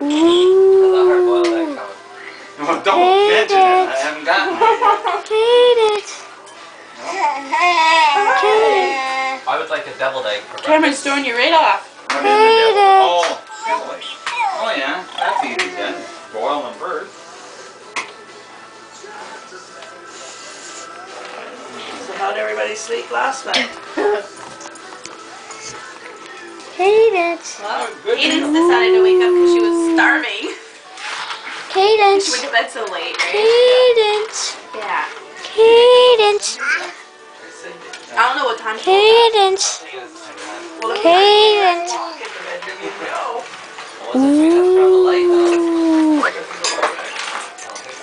That's a hard boiled egg coming. Well, don't mention it. I haven't gotten it. Cadence. Cadence. I would like a deviled egg for Cameron's breakfast. throwing you right off. I'm in the. Oh, devilly. Oh yeah, that's easy then. Boil them first. So how'd everybody sleep last night? Cadence. Well, good. Edith decided to wake up because she was starving. She Cadence. went to bed so late, right? Cadence. Yeah. Cadence. I don't know what time she Cadence. up. Cadence.